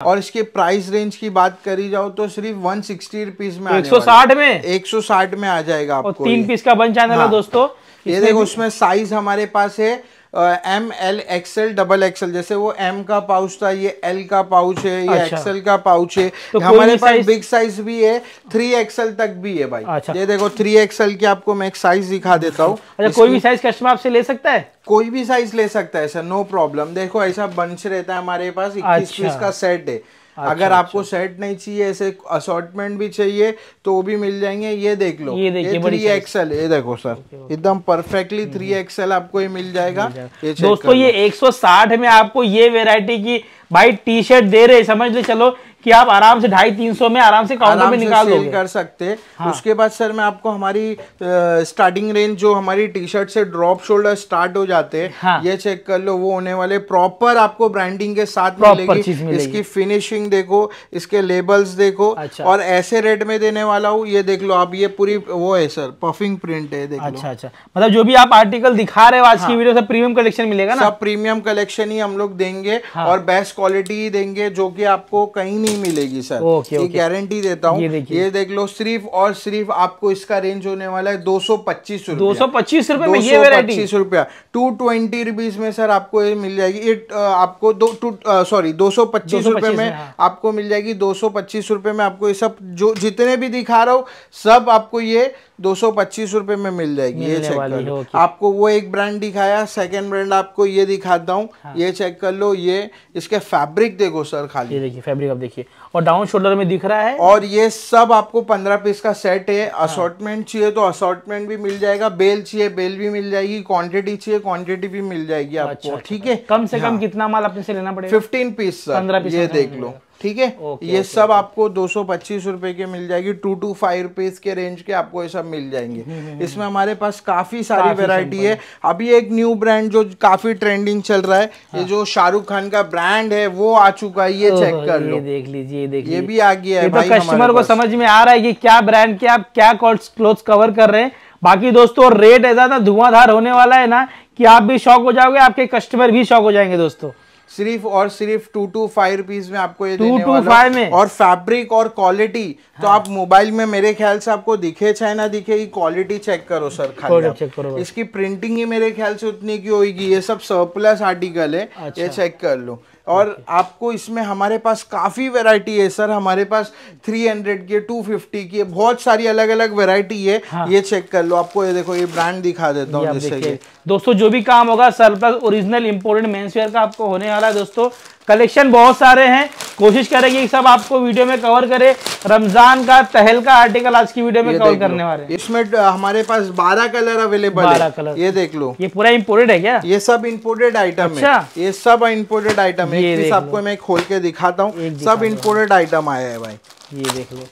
और इसके price range की बात करी जाओ तो सिर्फ़ वन सिक्सटी रुपीज़ में एक सौ साठ में? एक सौ साठ में आ जाएगा आपको तीन पीस का बन चैनल है हाँ। दोस्तों ये देखो उसमें साइज़ हमारे पास है M L XL double XL जैसे वो एम का पाउच था ये एल का पाउच है ये अच्छा। एक्सएल का पाउच है तो हमारे पास बिग साइज़ भी है थ्री एक्सएल तक भी है भाई अच्छा। ये देखो थ्री एक्सएल की आपको मैं एक साइज़ दिखा देता हूँ अच्छा कोई भी साइज़ कस्टमर आपसे ले सकता है कोई भी साइज़ ले सकता है सर नो प्रॉब्लम देखो ऐसा बंच रहता है हमारे पास इक्कीस अच्छा। पीस का सेट है अगर आपको सेट नहीं चाहिए ऐसे असॉर्टमेंट भी चाहिए तो वो भी मिल जाएँगे ये देख लो। ये देखिए, थ्री एक्सएल ये देखो सर। एकदम परफेक्टली थ्री एक्सएल आपको ये मिल जाएगा। ये दोस्तों ये एक ये 160 में आपको ये वेरायटी की भाई टी शर्ट दे रहे समझ ले चलो। कि आप आराम से ढाई तीन सौ में आराम से काउंटर से निकाल दोगे। कर सकते हैं। उसके बाद सर मैं आपको हमारी स्टार्टिंग रेंज जो हमारी टी शर्ट से ड्रॉप शोल्डर स्टार्ट हो जाते हैं हाँ। ये चेक कर लो वो होने वाले प्रॉपर आपको ब्रांडिंग के साथ मिलेगी। इसकी फिनिशिंग देखो इसके लेबल्स देखो अच्छा। और ऐसे रेट में देने वाला हूँ ये देख लो आप ये पूरी वो है सर पफिंग प्रिंट है देख अच्छा अच्छा। मतलब जो भी आप आर्टिकल दिखा रहे हो आज की वीडियो से प्रीमियम कलेक्शन मिलेगा ना? प्रीमियम कलेक्शन ही हम लोग देंगे हाँ। और बेस्ट क्वालिटी ही देंगे जो कि आपको कहीं नहीं मिलेगी सर। ओके, ये गारंटी देता हूँ। ये ये देख लो सिर्फ़ और सिर्फ़ आपको इसका रेंज होने वाला है दो सौ पच्चीस दो सौ पच्चीस रूपए में ये पच्चीस रुपया। टू ट्वेंटी रुपीज़ में सर आपको ये मिल जाएगी। ये आपको दो टू सॉरी दो सौ पच्चीस 225 रुपए में में, हाँ। आपको मिल जाएगी। दो सौ पच्चीस रुपए में आपको ये सब जो जितने भी दिखा रहा हूँ सब आपको ये दो सौ पच्चीस रुपए में मिल जाएगी ये चेक कर लो। आपको वो एक ब्रांड दिखाया सेकंड ब्रांड आपको ये दिखाता हूँ हाँ। ये चेक कर लो ये इसके फैब्रिक देखो सर खाली। ये देखिए फैब्रिक आप देखिए। और डाउन शोल्डर में दिख रहा है? और ये सब आपको पंद्रह पीस का सेट है। असॉर्टमेंट चाहिए तो असॉर्टमेंट भी मिल जाएगा बेल चाहिए बेल भी मिल जाएगी क्वांटिटी चाहिए क्वांटिटी भी मिल जाएगी आपको ठीक है? कम से कम कितना माल अपने से लेना पड़ेगा? फिफ्टीन पीस 15 पीस ये देख लो। ठीक है? ओके, ये सब आपको दो सौ पच्चीस रुपए के मिल जाएगी टू टू फाइव रुपीज़ के रेंज के आपको ये सब मिल जाएँगे। इसमें हमारे पास काफ़ी सारी वेरायटी है। अभी एक न्यू ब्रांड जो काफ़ी ट्रेंडिंग चल रहा है ये जो शाहरुख खान का ब्रांड है वो आ चुका है ये चेक कर ये लो। देख लीजिए ये देख ये भी आ गया है तो कस्टमर को समझ में आ रहा है कि क्या ब्रांड के आप क्या क्लोथ कवर कर रहे हैं। बाकी दोस्तों रेट ऐसा धुआंधार होने वाला है ना कि आप भी शौक हो जाओगे आपके कस्टमर भी शौक हो जाएँगे दोस्तों। सिर्फ़ और सिर्फ़ टू टू फाइव रुपीज़ में आपको ये Two देने फाइव वाला में? और फैब्रिक और क्वालिटी हाँ। तो आप मोबाइल में मेरे ख्याल से आपको दिखे चाहे ना दिखे ये क्वालिटी चेक करो सर खाली चेक करो इसकी प्रिंटिंग ही मेरे ख्याल से उतनी की होगी ये सब सरप्लस आर्टिकल है अच्छा। ये चेक कर लो और आपको इसमें हमारे पास काफ़ी वैरायटी है सर हमारे पास 300 की टू 250 की बहुत सारी अलग अलग वैरायटी है। हाँ। ये चेक कर लो आपको ये देखो ये ब्रांड दिखा देता हाँ। जैसे ये। दोस्तों जो भी काम होगा सरप्लस ओरिजिनल इम्पोर्टेड मेन्सवेयर का आपको होने वाला है दोस्तों। कलेक्शन बहुत सारे हैं। कोशिश करेंगे सब आपको वीडियो में कवर करे। रमज़ान का तहल का आर्टिकल आज की वीडियो में कवर करने वाले इसमें हमारे पास 12 कलर अवेलेबल 12 है कलर। ये देख लो। ये पूरा इम्पोर्टेड है क्या? ये सब इम्पोर्टेड आइटम अच्छा। है। ये सब इम्पोर्टेड आइटम है। आपको मैं खोल के दिखाता हूँ। सब इम्पोर्टेड आइटम आया है भाई। ये देख लो।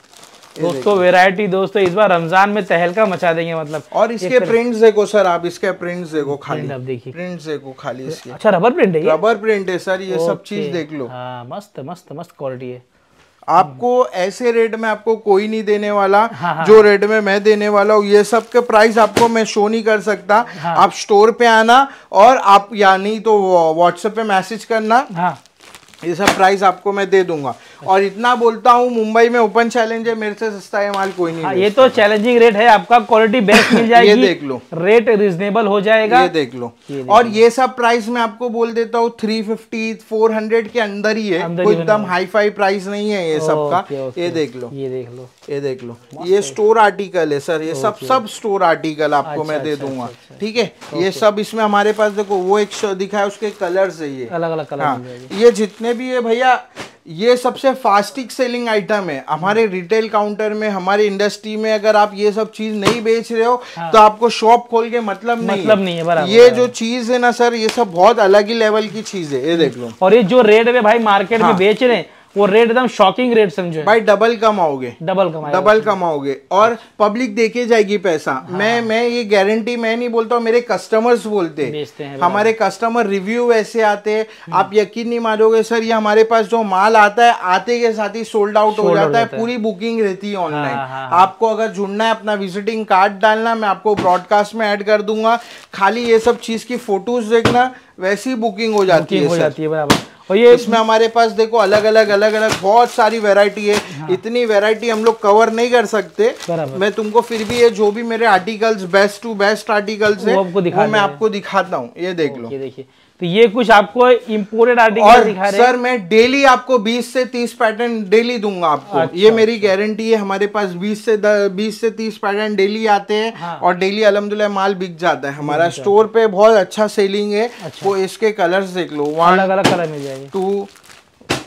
दोस्तों वेरायटी दोस्तों इस बार रमज़ान में तहलका मचा देंगे मतलब। और इसके प्रिंट्स देखो सर आप इसके प्रिंट्स देखो खाली। आप देखिए। प्रिंट्स देखो खाली इसके। अच्छा रबर प्रिंट है रबर प्रिंट है सर ये सब चीज़ देख लो। हाँ मस्त मस्त मस्त क्वालिटी है। आपको ऐसे रेट में आपको कोई नहीं देने वाला हाँ, हाँ। जो रेट में मैं देने वाला हूँ ये सब के प्राइस आपको मैं शो नहीं कर सकता। हाँ। आप स्टोर पे आना और आप या नहीं तो व्हाट्सएप पे मैसेज करना। हाँ। ये सब प्राइस आपको मैं दे दूँगा। और इतना बोलता हूँ मुंबई में ओपन चैलेंज है मेरे से सस्ता है माल कोई नहीं हाँ ये तो चैलेंजिंग रेट है आपका क्वालिटी बेस्ट मिल जाएगी। ये देख लो। रेट रिजनेबल हो जाएगा। ये देख लो। ये देख और ये सब प्राइस मैं आपको बोल देता हूँ थ्री फिफ्टी फोर हंड्रेड के अंदर ही है। कोई एकदम हाई फाई प्राइस नहीं है ये सब का। ये देख लो। ये देख लो। ये देख लो। ये स्टोर आर्टिकल है सर ये सब सब स्टोर आर्टिकल आपको मैं अच्छा, दे अच्छा, दूँगा ठीक है? ये सब इसमें हमारे पास देखो वो एक दिखा है उसके कलर्स है ये। अलग अलग कलर हाँ। ये जितने भी है भैया ये सबसे फास्टिक सेलिंग आइटम है। हमारे रिटेल काउंटर में हमारे इंडस्ट्री में अगर आप ये सब चीज़ नहीं बेच रहे हो हाँ। तो आपको शॉप खोल के मतलब नहीं मतलब नहीं है, बराबर, ये जो चीज़ है ना सर ये सब बहुत अलग ही लेवल की चीज़ है। ये देख लो। और ये जो रेट में भाई मार्केट हाँ। में बेच रहे हैं वो रेट एकदम शॉकिंग रेट समझो। भाई डबल कमाओगे डबल कमाए डबल कमाओगे और पब्लिक देके जाएगी पैसा। हाँ। मैं मैं ये गारंटी मैं नहीं बोलता हूँ मेरे कस्टमर्स बोलते हैं। हमारे कस्टमर रिव्यू ऐसे आते हैं। आप यकीन नहीं मानोगे सर ये हमारे पास जो माल आता है आते के साथ ही सोल्ड आउट हो जाता है पूरी बुकिंग रहती है ऑनलाइन हाँ, हाँ, आपको अगर जुड़ना है अपना विजिटिंग कार्ड डालना मैं आपको ब्रॉडकास्ट में ऐड कर दूँगा। खाली ये सब चीज़ की फ़ोटोज़ देखना वैसी बुकिंग हो जाती बुकिंग है हो जाती है बराबर। और ये इसमें हमारे पास देखो अलग अलग अलग अलग बहुत सारी वैरायटी है। हाँ। इतनी वैरायटी हम लोग कवर नहीं कर सकते। मैं तुमको फिर भी ये जो भी मेरे articles best to best articles है वो मैं आपको दिखाता हूँ। ये देख लो। ये देखिए। तो ये कुछ आपको इम्पोर्टेड आर्टिकल और दिखा रहे हैं। सर मैं डेली आपको 20 से 30 पैटर्न डेली दूँगा आपको। अच्छा, ये मेरी गारंटी है हमारे पास 20 से 20 से 30 पैटर्न डेली आते हैं हाँ। और डेली अलहमदुल्ला माल बिक जाता है। हमारा स्टोर पे बहुत अच्छा सेलिंग है अच्छा। वो इसके कलर्स देख लो। वन अलग अलग कलर मिल जाएँगे। टू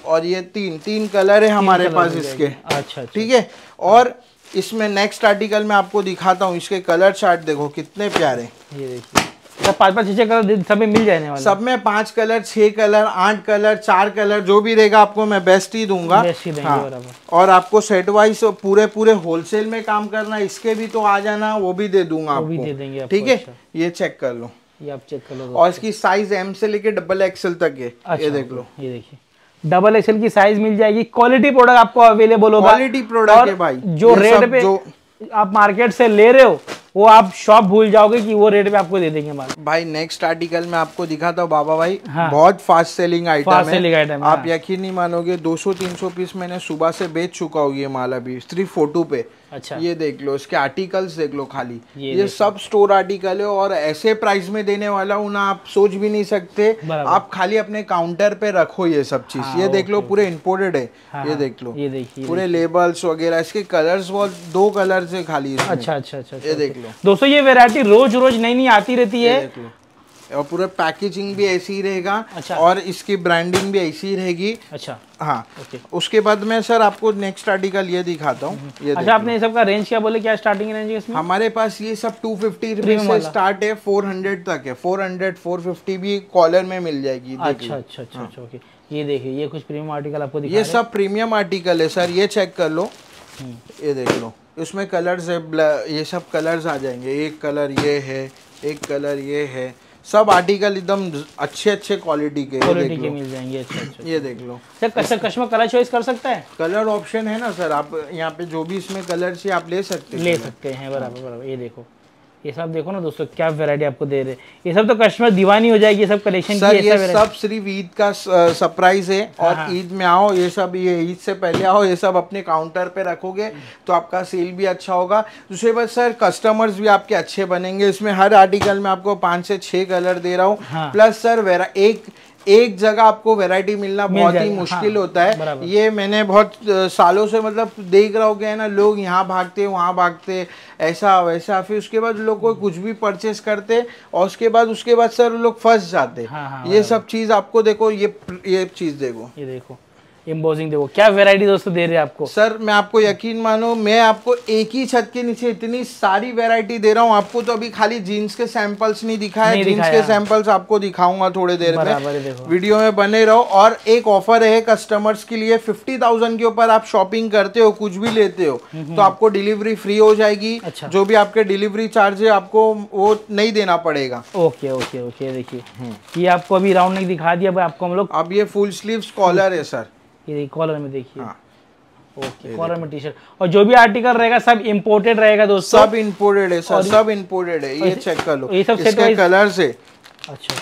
और ये तीन तीन कलर है हमारे पास इसके। अच्छा अच्छा। ठीक है? और इसमें नेक्स्ट आर्टिकल में आपको दिखाता हूँ इसके कलर चार्ट देखो कितने प्यारे। ये देखिए। तो पाँच पाँच छः छः कलर सब में मिल जाने वाला। सब में पाँच कलर छह कलर आठ कलर चार कलर जो भी रहेगा आपको मैं बेस्ट ही दूँगा। Best ही हाँ। और आपको सेट वाइज पूरे पूरे होलसेल में काम करना इसके भी तो आ जाना वो भी दे दूँगा वो भी दे देंगे आपको ठीक है? अच्छा। ये चेक कर लो। ये आप चेक कर लो और इसकी साइज़ एम से लेके डबल एक्सएल तक है अच्छा ये देख लो। ये देखिए। डबल एक्सएल की साइज़ मिल जाएगी क्वालिटी प्रोडक्ट आपको अवेलेबल होगा। क्वालिटी प्रोडक्ट है भाई। जो रेट पे आप मार्केट से ले रहे हो वो आप शॉप भूल जाओगे कि वो रेट पे आपको दे देंगे माल। भाई नेक्स्ट आर्टिकल में आपको दिखाता हूँ बाबा भाई। हाँ। बहुत फास्ट सेलिंग आइटम है। item है, आप हाँ। यकीन नहीं मानोगे 200-300 पीस मैंने सुबह से बेच चुका हूँ ये माल अभी सिर्फ़ फ़ोटो पे। अच्छा। ये देख लो इसके आर्टिकल्स देख लो खाली। ये ये, सब स्टोर आर्टिकल है और ऐसे प्राइस में देने वाला हूँ ना आप सोच भी नहीं सकते। आप खाली अपने काउंटर पे रखो ये सब चीज़। हाँ, ये देख लो पूरे इम्पोर्टेड है। हाँ, ये हाँ, देख लो। ये देखिए पूरे लेबल्स वगैरह इसके कलर्स बहुत दो कलर्स है खाली अच्छा अच्छा अच्छा ये अच्छा देख दोस्तों ये वैरायटी रोज रोज नई नई आती रहती है। और पूरा पैकेजिंग भी ऐसी ही रहेगा अच्छा। और इसकी ब्रांडिंग भी ऐसी ही रहेगी। अच्छा। हाँ। ओके। उसके बाद मैं सर आपको नेक्स्ट आर्टिकल ये दिखाता हूँ। ये अच्छा आपने सब का रेंज क्या बोले? क्या स्टार्टिंग रेंज इसमें? हमारे पास ये सब 250 फिफ्टी से स्टार्ट है 400 तक है। 400 450 भी कॉलर में मिल जाएगी। अच्छा अच्छा अच्छा अच्छा ओके। ये देखिए ये कुछ प्रीमियम आर्टिकल आपको ये सब प्रीमियम आर्टिकल है सर। ये चेक कर लो। हम्म। ये देख लो। इसमें कलर्स है ये सब कलर्स आ जाएँगे। एक कलर ये है एक कलर ये है। सब आर्टिकल एकदम अच्छे अच्छे क्वालिटी के ये क्वालिटी देख के लो। मिल जाएँगे अच्छा अच्छा ये देख लो। सर कस्टमर कलर चॉइस कर सकता है? कलर ऑप्शन है ना सर आप यहाँ पे जो भी इसमें कलर से आप ले सकते हैं। ले सकते हैं बराबर बराबर ये देखो। ये सब देखो ना दोस्तों क्या वैरायटी आपको दे रहे हैं। ये सब तो कस्टमर दीवानी हो जाएगी ये सब कलेक्शन सर की ये सब सिर्फ़ ईद का सरप्राइज़ है हाँ, और ईद में आओ ये सब ये ईद से पहले आओ ये सब अपने काउंटर पे रखोगे तो आपका सेल भी अच्छा होगा। दूसरी बात सर कस्टमर्स भी आपके अच्छे बनेंगे। इसमें हर आर्टिकल में आपको पाँच से छह कलर दे रहा हूँ। हाँ। प्लस सर वेरा एक एक जगह आपको वैरायटी मिलना मिल बहुत ही मुश्किल हाँ, होता है। ये मैंने बहुत सालों से मतलब देख रहा हो गया है ना लोग यहाँ भागते वहाँ भागते ऐसा वैसा। फिर उसके बाद लोग कोई कुछ भी परचेस करते और उसके बाद उसके बाद सर लोग फंस जाते। हाँ, हाँ, ये सब चीज़ आपको देखो ये ये चीज़ देखो। ये देखो। एम्बोजिंग देखो क्या वैरायटी दोस्तों दे रहे हैं आपको? सर मैं आपको यकीन मानो मैं आपको एक ही छत के नीचे इतनी सारी वेरायटी दे रहा हूँ। आपको तो अभी खाली जीन्स के सैंपल्स नहीं दिखाए नहीं जीन्स के सैंपल्स आपको दिखाऊँगा थोड़ी देर में। वीडियो में बने रहो। और एक ऑफ़र है कस्टमर्स के लिए फिफ्टी थाउज़ेंड के ऊपर आप शॉपिंग करते हो कुछ भी लेते हो तो आपको डिलीवरी फ्री हो जाएगी। अच्छा। जो भी आपके डिलीवरी चार्ज है आपको वो नहीं देना पड़ेगा। ओके ओके ओके देखिए। ये आपको अभी राउंड नेक दिखा दिया आपको हम लोग अब ये फुल स्लीव कॉलर है सर ये देखिए कॉलर में देखिए। हाँ। ओके कॉलर में टी शर्ट और जो भी आर्टिकल रहेगा सब इम्पोर्टेड रहेगा दोस्तों। सब इम्पोर्टेड है सर सब इम्पोर्टेड है ये चेक कर लो। ये सब इसके wise- कलर्स है अच्छा।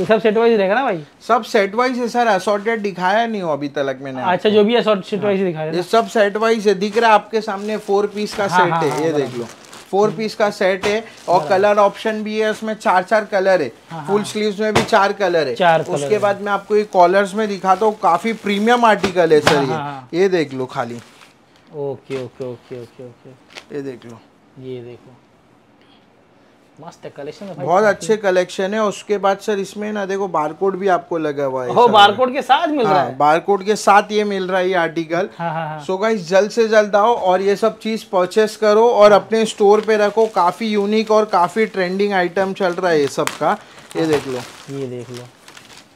ये सब सेट वाइज रहेगा ना भाई? सब सेट वाइज है सर असॉर्टेड दिखाया नहीं हो अभी तक मैंने अच्छा जो भी है। सेट वाइज दिखा रहे ये सब सेट वाइज है दिख रहा है आपके सामने फोर पीस का हाँ, सेट हाँ, है हाँ, ये देख लो। फोर पीस का सेट है और कलर ऑप्शन भी है उसमें चार चार कलर है। फुल स्लीव्स में भी चार कलर है। हाँ, चार उसके बाद मैं आपको ये कॉलर्स में दिखाता हूँ काफ़ी प्रीमियम आर्टिकल है सर हाँ, ये। हाँ। ये देख लो खाली। Okay okay okay okay okay. ये देख लो। ये देखो। मस्त है कलेक्शन भाई बहुत अच्छे कलेक्शन है उसके बाद सर इसमें ना देखो बारकोड भी आपको लगा हुआ है हो बारकोड के साथ मिल हाँ, रहा हाँ है? बारकोड के साथ ये मिल रहा है ये आर्टिकल हाँ हाँ हाँ। सो गाइस जल्द से जल्द आओ और ये सब चीज़ परचेस करो और अपने स्टोर पे रखो। काफ़ी यूनिक और काफ़ी ट्रेंडिंग आइटम चल रहा है ये सब का। ये देख लो। ये देख लो।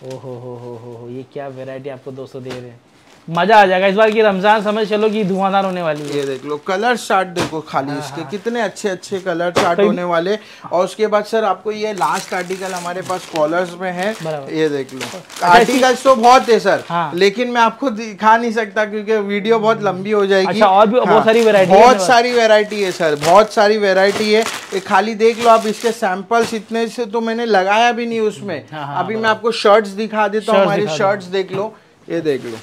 ओ हो हो हो हो हो ये क्या वैरायटी आपको दोस्तों दे रहे हैं? मज़ा आ जाएगा। इस बार की रमज़ान समझ चलो कि धुआंधार होने वाली है। ये देख लो कलर चार्ट देखो खाली हाँ, इसके। कितने अच्छे अच्छे कलर चार्ट होने वाले। और उसके बाद सर आपको ये लास्ट आर्टिकल हमारे पास कॉलर्स में है। ये देख लो। आर्टिकल्स तो बहुत है सर हाँ। लेकिन मैं आपको दिखा नहीं सकता क्योंकि वीडियो बहुत लंबी हो जाएगी। अच्छा, और भी बहुत सारी है बहुत सारी वेरायटी है सर बहुत सारी वेरायटी है। ये खाली देख लो आप इसके सैंपल्स इतने से तो मैंने लगाया भी नहीं उसमें। हाँ, हाँ, अभी मैं आपको शर्ट्स दिखा देता हूँ हमारी। शर्ट्स देख लो। ये देख लो।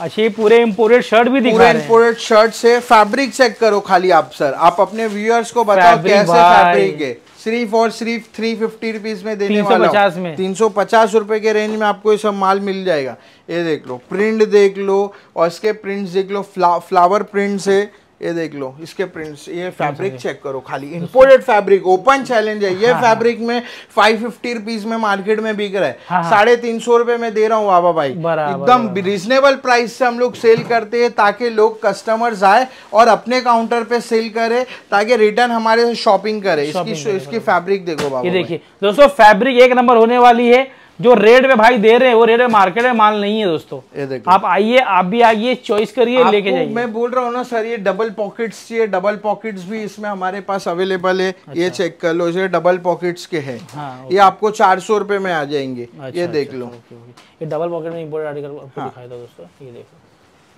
अच्छा ये पूरे इम्पोर्टेड शर्ट भी दिखा रहे हैं। इम्पोर्टेड शर्ट से फैब्रिक चेक करो खाली आप सर आप अपने व्यूअर्स को बताओ कैसे फैब्रिक है। सिर्फ़ और सिर्फ़ थ्री फिफ्टी रुपीज़ में देने वाला 350 में। तीन सौ पचास रुपए के रेंज में आपको ये सब माल मिल जाएगा। ये देख लो प्रिंट देख लो और इसके प्रिंट्स देख लो फ्ला, फ्लावर प्रिंट्स है ये देख लो इसके प्रिंट्स ये फैब्रिक चेक करो खाली। इंपोर्टेड फैब्रिक ओपन चैलेंज है। ये हाँ, फैब्रिक में फाइव फिफ्टी रुपीज़ में मार्केट में बिक रहा हाँ, है हाँ। साढ़े तीन सौ रुपए में दे रहा हूँ बाबा भाई। एकदम रिजनेबल प्राइस से हम लोग सेल करते हैं ताकि लोग कस्टमर्स आए और अपने काउंटर पे सेल करे ताकि रिटर्न हमारे से शॉपिंग करे। इसकी इसकी फैब्रिक देखो बाबा देखिए दोस्तों फैब्रिक एक नंबर होने वाली है। जो रेट में भाई दे रहे हैं वो रेट में मार्केट में माल नहीं है दोस्तों। ये देखो। आप आइए आप भी आइए चॉइस करिए लेके जाइए। मैं बोल रहा हूँ ना सर ये डबल पॉकेट्स चाहिए डबल पॉकेट्स भी इसमें हमारे पास अवेलेबल है। अच्छा। ये चेक कर लो ये डबल पॉकेट्स के हैं। अच्छा। हाँ, ये आपको चार सौ रुपए में आ जाएँगे। अच्छा, ये देख लो। ओके ओके ये डबल पॉकेट में इम्पोर्टेड आर्टिकल दिखाया था दोस्तों ये देखो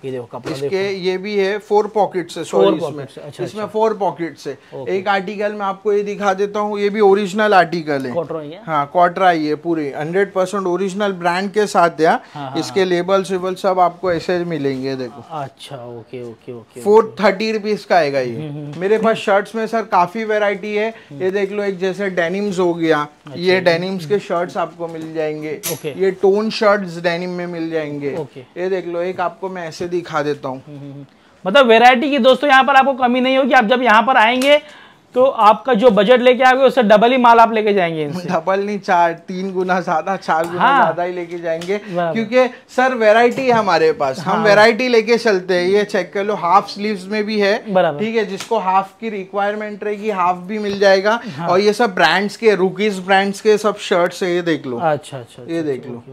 ये देखो कपड़ा इसके देखो। ये भी है फोर पॉकेट्स है सॉरी इसमें। अच्छा, इसमें फोर पॉकेट्स है। एक आर्टिकल मैं आपको ये दिखा देता हूँ ये भी ओरिजिनल आर्टिकल है। है? हाँ क्वार्टरा ये पूरी। हंड्रेड परसेंट ओरिजिनल ब्रांड के साथ या हाँ, इसके लेबल सेबल सब आपको ऐसे मिलेंगे देखो। अच्छा okay okay okay four thirty rupees का आएगा हम्म, ये मेरे पास शर्ट्स में सर काफ़ी वैरायटी है। ये देख लो एक जैसे डेनिम्स हो गया। ये डेनिम्स के शर्ट्स आपको मिल जाएँगे। अच्छा। ये टोन शर्ट्स डेनिम में मिल जाएँगे। ये देख लो एक आपको मैं ऐसे दिखा देता हूँ। मतलब वैरायटी की दोस्तों यहाँ पर आपको कमी नहीं होगी। आप जब यहाँ पर आएँगे तो आपका जो बजट लेके आओगे उससे डबल ही माल आप लेके जाएँगे डबल नहीं चार तीन गुना ज़्यादा चार गुना हाँ। ज़्यादा ही लेके जाएँगे। क्योंकि सर वैरायटी है हमारे पास। हाँ। हम वैरायटी लेके चलते हैं। ये चेक कर लो हाफ़ स्लीव्स में भी है। ठीक है जिसको हाफ़ की रिक्वायरमेंट रहेगी हाफ़ भी मिल जाएगा। हाँ। और ये सब ब्रांड्स के रुकीज ब्रांड्स के सब शर्ट्स है ये देख लो। अच्छा अच्छा ये देख लो।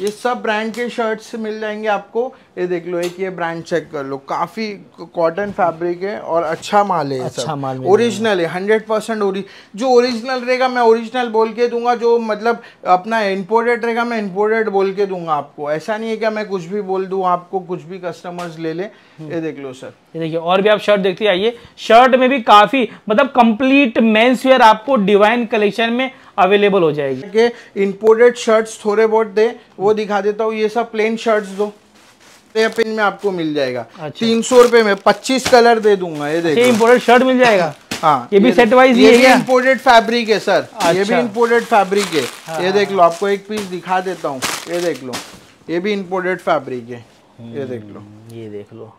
ये सब ब्रांड के शर्ट्स मिल जाएँगे आपको। ये देख लो एक ये ब्रांड चेक कर लो। काफ़ी कॉटन फैब्रिक है और अच्छा माल है अच्छा सब। माल ओरिजिनल है। हंड्रेड परसेंट ओरि जो ओरिजिनल रहेगा मैं ओरिजिनल बोल के दूँगा जो मतलब अपना इम्पोर्टेड रहेगा मैं इम्पोर्टेड बोल के दूँगा आपको। ऐसा नहीं है कि मैं कुछ भी बोल दूँ आपको कुछ भी कस्टमर्स ले ले। ये देख लो सर ये देखिए और भी आप शर्ट देखते आइए शर्ट में भी काफ़ी मतलब कंप्लीट मेन्स वेयर आपको डिवाइन कलेक्शन में अवेलेबल हो जाएगी। के इम्पोर्टेड शर्ट्स थोड़े बहुत दे वो दिखा देता हूँ ये सब प्लेन शर्ट्स दो। पिन में आपको मिल जाएगा। अच्छा। तीन सौ रुपये में पच्चीस कलर दे दूँगा ये देखिए इम्पोर्टेड इंपोर्टेड शर्ट मिल जाएगा? हाँ ये भी सेट वाइज ही ये भी इम्पोर्टेड फैब्रिक है सर ये भी अच्छा। इम्पोर्टेड फैब्रिक है। ये देख लो आपको एक पीस दिखा देता हूँ। ये देख लो। ये भी इम्पोर्टेड फैब्रिक है। ये देख लो। ये देख लो।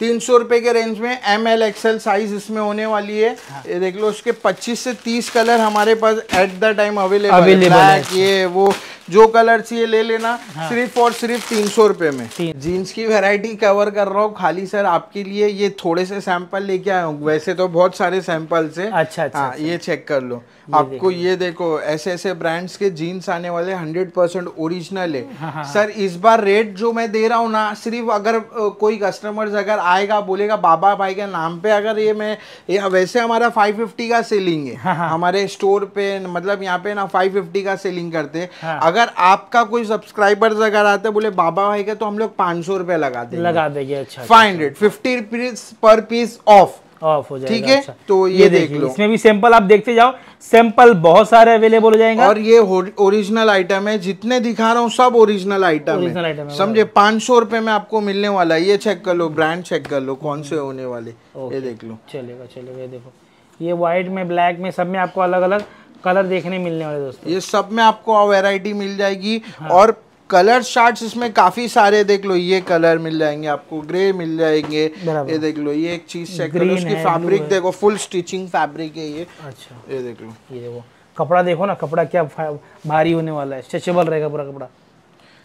तीन सौ रुपए के रेंज में एम एल एक्सएल साइज़ इसमें होने वाली है। हाँ। ये देख लो उसके 25 से 30 कलर हमारे पास एट द टाइम अवेलेबल है, ब्लैक ये वो जो कलर चाहिए ले लेना हाँ। सिर्फ़ और सिर्फ़ तीन सौ रुपए में। जीन्स की वैरायटी कवर कर रहा हूँ खाली सर आपके लिए ये थोड़े से सैंपल लेके आया हूँ। वैसे तो बहुत सारे सैंपल्स है। अच्छा अच्छा हाँ ये चेक कर लो। ये आपको ये देखो ऐसे ऐसे ब्रांड्स के जीन्स आने वाले हंड्रेड परसेंट ओरिजिनल है। हाँ, है। सर इस बार रेट जो मैं दे रहा हूँ ना सिर्फ़ अगर कोई कस्टमर्स अगर आएगा बोलेगा बाबा भाई के नाम पे अगर ये मैं ये वैसे हमारा 550 का सेलिंग है। हाँ, हमारे स्टोर पे मतलब यहाँ पे ना 550 का सेलिंग करते हैं। हाँ। अगर आपका कोई सब्सक्राइबर्स अगर आते हैं बोले बाबा भाई का तो हम लोग पाँच सौ रुपये लगा देंगे। लगा देंगे अच्छा five hundred fifty per piece off off हो जाएगा ठीक है? अच्छा। तो ये ये देख लो। इसमें भी सैंपल आप देखते जाओ सैंपल बहुत सारे अवेलेबल हो जाएँगे। और ये ओरिजिनल आइटम है जितने दिखा रहा हूँ सब ओरिजिनल आइटम है। समझे? पाँच सौ रुपए में आपको मिलने वाला है। ये चेक कर लो ब्रांड चेक कर लो कौन से होने वाले। ये देख लो। चलेगा चलेगा ये देखो। ये व्हाइट में ब्लैक में सब में आपको अलग अलग कलर देखने मिलने वाले दोस्तों। ये सब में आपको वैरायटी मिल जाएगी हाँ। और कलर शार्ट्स इसमें काफ़ी सारे देख लो ये कलर मिल जाएँगे आपको ग्रे मिल जाएँगे ये देख लो ये एक चीज़ चेक करो उसकी फैब्रिक देखो फुल स्टिचिंग फैब्रिक है ये। अच्छा। ये देख लो। ये वो कपड़ा देखो ना कपड़ा क्या भारी होने वाला है स्ट्रेचेबल रहेगा पूरा कपड़ा।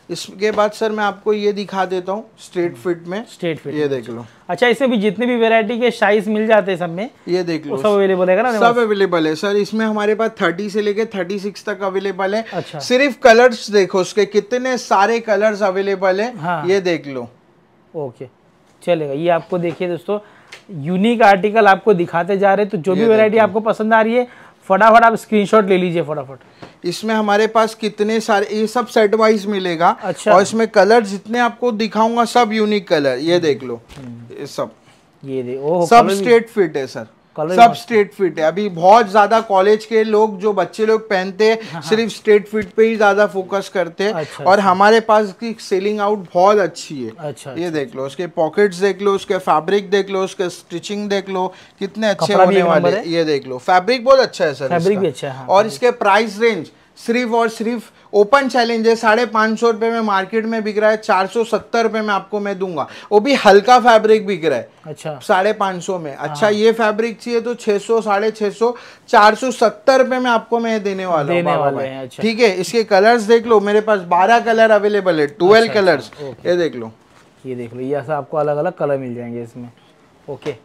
इसके बाद सर मैं आपको ये दिखा देता हूँ स्ट्रेट फिट में। स्ट्रेट फिट ये देख लो। अच्छा इसमें भी जितने भी वैरायटी के साइज़ मिल जाते हैं सब में ये देख लो। सब अवेलेबल है ना सब अवेलेबल है। सर इसमें हमारे पास थर्टी से लेके थर्टी सिक्स तक अवेलेबल है। अच्छा। सिर्फ़ कलर्स देखो उसके कितने सारे कलर्स अवेलेबल है हाँ। ये देख लो। ओके चलेगा। ये आपको देखिए दोस्तों यूनिक आर्टिकल आपको दिखाते जा रहे हैं तो जो भी वैरायटी आपको पसंद आ रही है फटाफट आप स्क्रीनशॉट ले लीजिए फटाफट। इसमें हमारे पास कितने सारे ये सब सेट वाइज मिलेगा। अच्छा। और इसमें कलर जितने आपको दिखाऊँगा सब यूनिक कलर ये देख लो। ये सब। ये दे ओह सब स्ट्रेट फिट है सर सब स्ट्रेट फिट है। अभी बहुत ज़्यादा कॉलेज के लोग जो बच्चे लोग पहनते हैं सिर्फ़ स्ट्रेट फिट पे ही ज़्यादा फोकस करते। हैं अच्छा, और अच्छा। हमारे पास की सेलिंग आउट बहुत अच्छी है। अच्छा ये देख लो उसके पॉकेट्स देख लो उसके फैब्रिक देख लो उसके स्टिचिंग देख लो कितने अच्छे होने वाले। ये देख लो फैब्रिक बहुत अच्छा है सर फैब्रिक भी अच्छा है, हाँ, और इसके प्राइस रेंज सिर्फ़ और सिर्फ़ ओपन चैलेंज है साढ़े पाँच सौ रुपये में मार्केट में बिक रहा है चार सौ सत्तर रुपये में आपको मैं दूँगा। वो भी हल्का फैब्रिक बिक रहा है। अच्छा। साढ़े पाँच सौ में। अच्छा ये फैब्रिक चाहिए तो छह सौ साढ़े छह सौ चार सौ सत्तर रुपये में आपको मैं देने वाला हूँ। हैं, अच्छा। ठीक है इसके कलर्स देख लो मेरे पास बारह कलर अवेलेबल है ट्वेल्व अच्छा, कलर्स ये देख लो। ये देख लो ये ऐसा आपको अलग अलग कलर मिल जाएँगे इसमें। ओके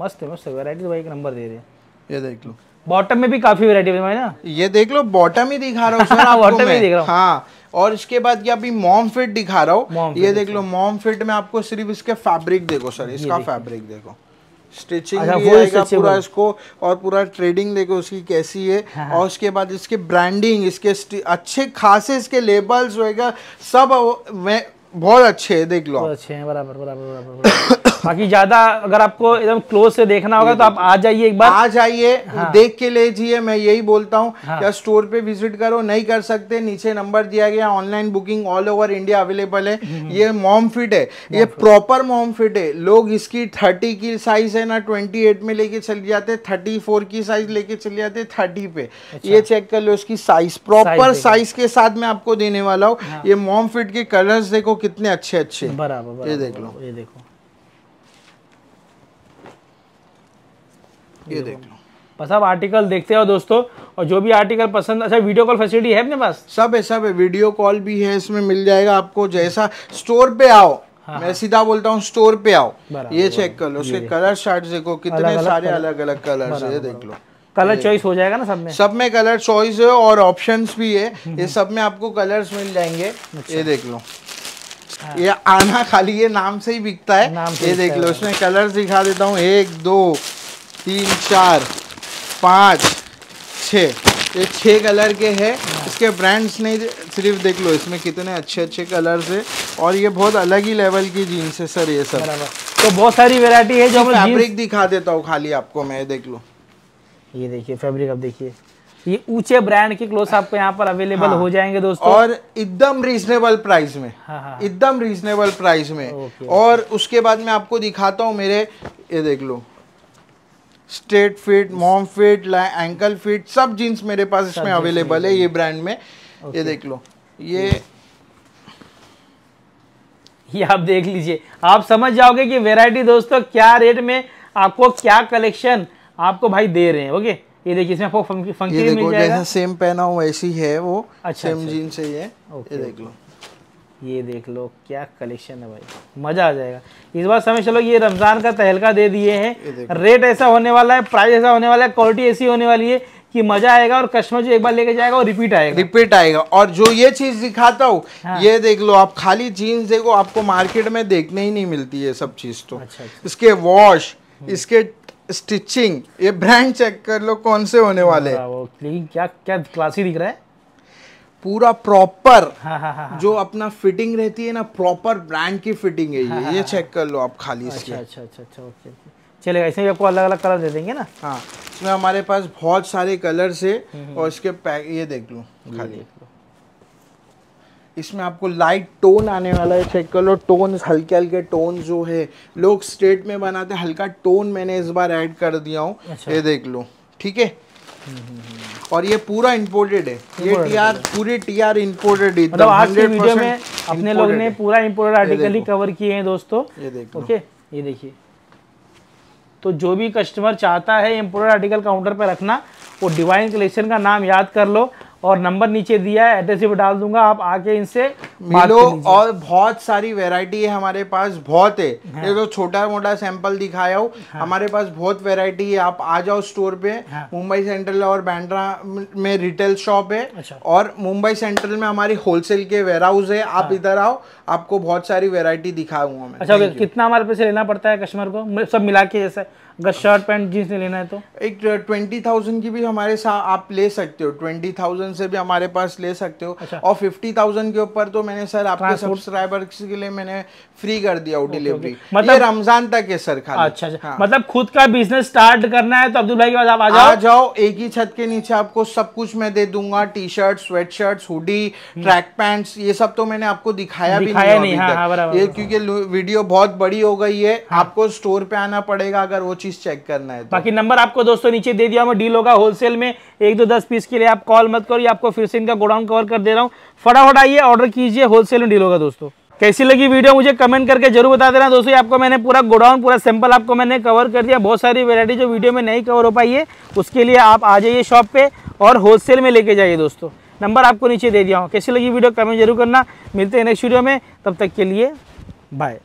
मस्त है मस्त है वैरायटी तो भाई एक नंबर दे रहे हैं। ये देख लो। बॉटम में भी काफ़ी वैरायटी है ना? ये देख लो बॉटम ही दिखा रहा हूँ सर Bottom ही दिख रहा हूँ। हाँ और इसके बाद ये अभी मॉम फिट दिखा रहा हूँ। ये देख लो मॉम फिट में आपको सिर्फ़ इसके फैब्रिक देखो सर इसका फैब्रिक देखो। स्टिचिंग अच्छा, भी आएगा पूरा इसको और पूरा ट्रेडिंग देखो उसकी कैसी है। हाँ, और उसके बाद इसके ब्रांडिंग इसके अच्छे खासे इसके लेबल्स वगैरह सब मैं बहुत अच्छे है देख लो बहुत अच्छे हैं बराबर बराबर बराबर। बाकी ज़्यादा अगर आपको एकदम क्लोज से देखना होगा तो आप आ जाइए एक बार। आ जाइए हाँ। देख के ले जाइए मैं यही बोलता हूँ हाँ। या स्टोर पे विज़िट करो नहीं कर सकते नीचे नंबर दिया गया online booking all over India available है। हम्म, ये मॉम फिट है ये प्रॉपर मॉम फिट है। लोग इसकी थर्टी की साइज़ है ना ट्वेंटी एट में लेके चले जाते थर्टी फोर की साइज़ लेके चले जाते थर्टी पे। ये चेक कर लो इसकी साइज़ प्रॉपर अच्छा। साइज़ के साथ मैं आपको देने वाला हूँ। ये मॉम फिट के कलर्स देखो कितने अच्छे अच्छे बराबर ये देख लो। ये देखो। ये देख लो। बस आप आर्टिकल देखते हो दोस्तों और जो भी आर्टिकल पसंद अच्छा वीडियो कॉल फैसिलिटी है अपने पास? सब है सब है। वीडियो कॉल भी है इसमें मिल जाएगा आपको जैसा। स्टोर पे आओ। हाँ। मैं सीधा बोलता हूँ स्टोर पे आओ। ये चेक कर लो उसके कलर शार्ट देखो कितने सारे अलग अलग कलर है ये देख लो। कलर चॉइस हो जाएगा ना सब में? सब में कलर चॉइस है और ऑप्शंस भी है। ये सब में आपको कलर्स मिल जाएँगे। अच्छा। ये देख लो। ये आना खाली ये नाम से ही बिकता है। नाम ये देख लो इसमें कलर्स दिखा देता हूँ। एक दो तीन चार पाँच छः ये छः कलर के हैं। इसके ब्रांड्स नहीं सिर्फ़ देख लो इसमें कितने अच्छे अच्छे कलर्स है। और ये बहुत अलग ही लेवल की जीन्स है सर ये सब। तो बहुत सारी वेरायटी है जो फैब्रिक दिखा देता हूँ खाली आपको मैं देख लो। ये देखिए फैब्रिक अब देखिए। ये ऊँचे ब्रांड के क्लोथ आपको यहाँ पर अवेलेबल हाँ। हो जाएँगे दोस्तों। और एकदम रीजनेबल प्राइस में। हाँ हाँ एकदम रीजनेबल प्राइस में। ओके, और उसके बाद मैं आपको दिखाता हूँ मेरे ये देख लो। Straight fit mom fit ankle fit सब जीन्स मेरे पास इसमें अवेलेबल है ये ब्रांड में। ये देख लो। ये ये आप देख लीजिए। आप समझ जाओगे कि वैरायटी दोस्तों क्या रेट में आपको क्या कलेक्शन आपको भाई दे रहे हैं ओके ये देखिए इसमें आपको फंकी ये फंकी भी देखो मिल जाएगा। जैसा सेम पहना हूँ वैसी है वो अच्छा, सेम अच्छा। जीन्स है ये। ओके, ये देख लो। ये देख लो क्या कलेक्शन है भाई। मज़ा आ जाएगा। इस बार समझ चलो ये रमज़ान का तहलका दे दिए हैं। रेट ऐसा होने वाला है प्राइस ऐसा होने वाला है क्वालिटी ऐसी होने वाली है कि मज़ा आएगा और कस्टमर जो एक बार लेके जाएगा वो रिपीट आएगा। रिपीट आएगा। और जो ये चीज़ दिखाता हूँ हाँ। ये देख लो आप खाली जीन्स देखो आपको मार्केट में देखने ही नहीं मिलती है सब चीज़ तो। अच्छा अच्छा। इसके वॉश इसके स्टिचिंग ये ब्रांड चेक कर लो कौन से होने वाले। हैं लेकिन क्या क्या क्लासी दिख रहा है? पूरा प्रॉपर हाँ हाँ हाँ जो अपना फिटिंग रहती है ना प्रॉपर ब्रांड की फिटिंग है ये। ये चेक कर लो आप खाली इसके। अच्छा अच्छा अच्छा अच्छा ओके ओके चलेगा इसमें आपको अलग अलग कलर दे देंगे ना? हाँ इसमें हमारे पास बहुत सारे कलर्स है और इसके पैक ये देख लो खाली। इसमें आपको लाइट टोन आने वाला है चेक कर लो टोन हल्के हल्के टोन जो है लोग स्ट्रेट में बनाते हैं हल्का टोन मैंने इस बार ऐड कर दिया हूँ। अच्छा। ये देख लो ठीक है? और ये पूरा इंपोर्टेड है। ये टी आर पूरी टी आर इंपोर्टेड मतलब आज की वीडियो में अपने लोग ने पूरा इम्पोर्टेड आर्टिकल ही कवर किए हैं दोस्तों। ये देख ओके? ये देखिए। तो जो भी कस्टमर चाहता है इम्पोर्टेड आर्टिकल काउंटर पर रखना वो डिवाइन कलेक्शन का नाम याद कर लो। और नंबर नीचे दिया है एड्रेस भी डाल दूँगा आप आके इनसे मिलो और बहुत सारी वैरायटी है हमारे पास बहुत है। ये तो छोटा मोटा सैंपल दिखाया हूँ हमारे पास बहुत वैरायटी है। आप आ जाओ स्टोर पे हाँ। मुंबई सेंट्रल और बैंड्रा में रिटेल शॉप है। अच्छा। और मुंबई सेंट्रल में हमारी होलसेल के वेयर हाउस है। आप इधर आओ आपको बहुत सारी वेरायटी दिखाऊँगा मैं। हाँ। अच्छा कितना हमारे पे से लेना पड़ता है कस्टमर को? सब मिला के जैसे अगर शर्ट पैंट जींस नहीं लेना है तो? एक ट्वेंटी थाउज़ेंड की भी हमारे साथ आप ले सकते हो। ट्वेंटी थाउज़ेंड से भी हमारे पास ले सकते हो। अच्छा। और फिफ्टी थाउज़ेंड के ऊपर तो मैंने सर आपके सब्सक्राइबर्स के लिए मैंने फ्री कर दिया डिलीवरी मतलब- ये रमज़ान तक है सर खाली। अच्छा अच्छा। मतलब खुद का बिज़नेस स्टार्ट करना है तो अब्दुल भाई के पास आप आ आ जाओ जाओ एक ही छत के नीचे आपको सब कुछ मैं दे दूँगा। T shirt sweat shirt hoodie track pants ये सब तो मैंने आपको दिखाया भी नहीं, हाँ। हाँ, ये क्योंकि वीडियो बहुत बड़ी हो गई है। आपको स्टोर पे आना पड़ेगा अगर वो चीज़ चेक करना है तो। बाकी नंबर आपको दोस्तों नीचे दे दिया डील होगा होलसेल में। एक दो दस पीस के लिए आप कॉल मत करो आपको फिर से इनका गोडाउन कवर कर दे रहा हूँ। फटाफट आइए ऑर्डर कीजिए होलसेल में डील होगा दोस्तों। कैसी लगी वीडियो मुझे कमेंट करके ज़रूर बता देना। दोस्तों आपको मैंने पूरा गोडाउन, पूरा सैंपल आपको मैंने कवर कर दिया। बहुत सारी वैरायटी जो वीडियो में नहीं कवर हो पाई है, उसके लिए आप आ जाइए शॉप पे और होलसेल में लेके जाइए दोस्तों। नंबर आपको नीचे दे दिया हूँ। कैसी लगी वीडियो कमेंट ज़रूर करना। मिलते हैं नेक्स्ट वीडियो में। तब तक के लिए बाय